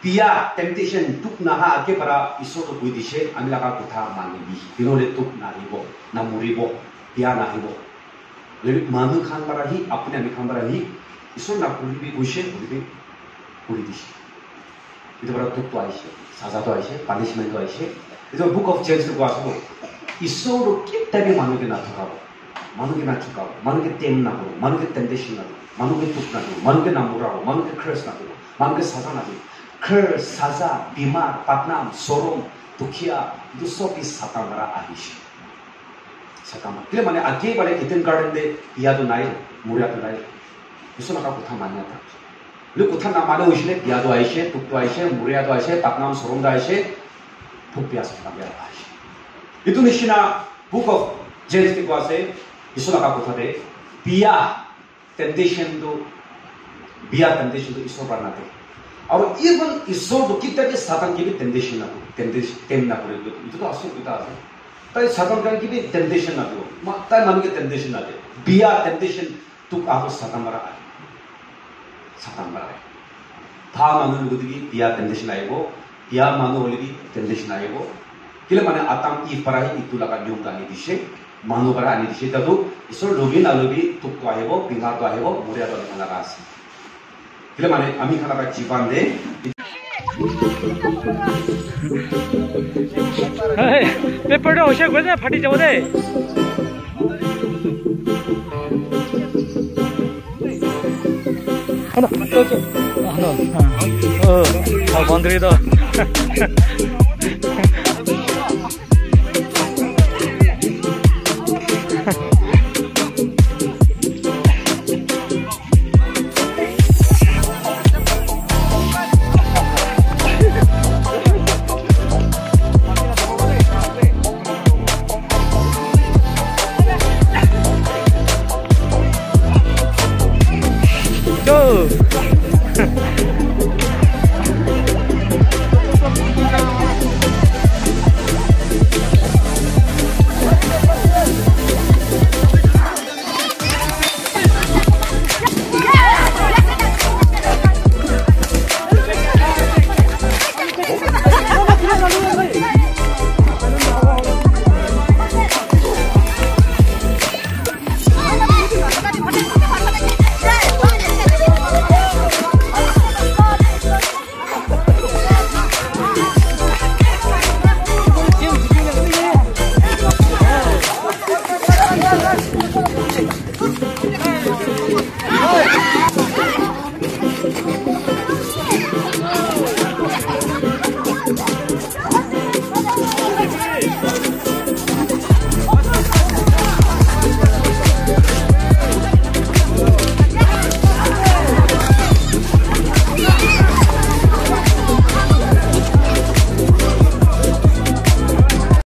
Ano ba kung rin si Candy? অলবি ঈশ্বৰটো বিয়া temptation তোক নাহা আগে পৰা ঈশ্বৰটো কৈ দিছে আমি লগা কথা মানিবি বিনলে তোক নাহিব নামৰিব বিয়া নাহিব অলবি মানুহ খান পৰা সি আপুনি আমি খান পৰা সি ঈশ্বৰ নাপঢ়িবি কৈছে কৰিবি কৰি দিছে এইটো পৰা তোকটো আহিছে চাজাটো আহিছে পানিছমেণ্টটো আহিছে এইটো বুক অফ চেঞ্জটো কোৱা হ'ব ঈশ্বৰটো কেতিয়াবে মানুহকে নাথকাব মানুহকে নাথকাব মানুহকে টেম নকৰোঁ মানুহকে টেম্পটেশ্যন নকৰোঁ মানুহকে তোক নাকৰোঁ মানুহকে নামৰাব মানুহকে ক্ৰেছ নকৰোঁ মানুহকে চাজা নাকৰোঁ খৰ চাজা বেমাৰ পাটনাম চৰম দুখীয়া এইটো চব ই চাতা মাৰা আহিছে চাতা মাৰা কেলে মানে একেবাৰে ইডেন গাৰ্ডেন বিয়াটো নাই মৰিয়াটো নাই ঈশ্বৰ লগা কথা মানি এটা বোলে কথা নামানে হৈছিলে বিয়াটো আহিছে তোকটো আহিছে মৰিয়াটো আহিছে পাটনাম চৰমটো আহিছে ভোক পিয়াজ থকা বিয়া আহিছে এইটো নিচিনা বুক অফ জেমছ কোৱা আছে ঈশ্বৰ লগা কথাতে বিয়া টেম্পটেশ্যনটো বিয়া টেম্পটেশ্যনটো ঈশ্বৰ পৰা নাথাকে আৰু ঈশ্বৰটো কেতিয়াবা চাতান কিবি টেম্পটেশ্যন নকৰোঁ টেম্পটেশ্যন টেম নকৰে এইটোতো আছে এটা আছে তাই চাতান কাৰণে কিবি টেম্পটেশ্যন নকৰোঁ তাই মানুহকে টেম্পটেশ্যন নাথাকে বিয়া টেম্পটেশ্যন তোক আহ চাতান মাৰা আহে চাতান মাৰা আহে ভাল মানুহ গতিকে বিয়া টেম্পটেশ্যন আহিব বিয়া মানুহ হ'লে টেম্পটেশ্যন আহিব কেলে মানে আতাম ই পৰাই ইটো লগা নিয়মটো আনি দিছে মানুহ পৰা আনি দিছে তাতো ঈশ্বৰ লবি নালবি তোকটো আহিব বেমাৰটো আহিব মৰিয়াটো লগা আছে એટલે મને અમી ખાના જીવન દે પેપર ઓછા ગોદે ફાટી જવો દે 하나, 하나, 하나, 어, 아, 건드리다.